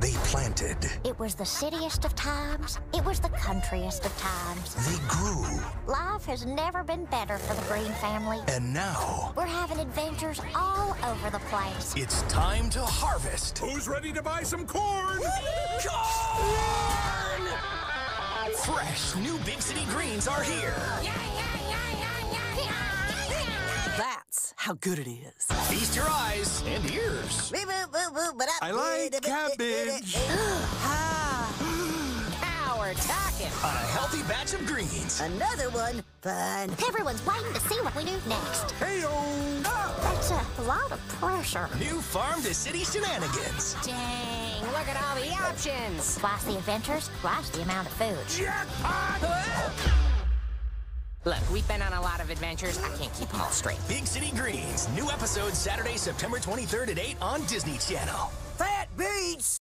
they planted. It was the cityest of times. It was the countryest of times. They grew. Life has never been better for the Green family. And now, We're having adventures all over the place. it's time to harvest. Who's ready to buy some corn? Fresh new Big City Greens are here. That's how good it is. Feast your eyes and ears. I like cabbage. Ah. Now we're talking. On a healthy batch of greens. Another one. Fun. Everyone's waiting to see what we do next. Heyo! Oh, that's a lot of pressure. New farm to city shenanigans. Dang, look at all the options. Twice the adventures, twice the amount of food. Look, we've been on a lot of adventures. I can't keep them all straight. Big City Greens. New episode Saturday, September 23rd at 8 on Disney Channel. Fat beats.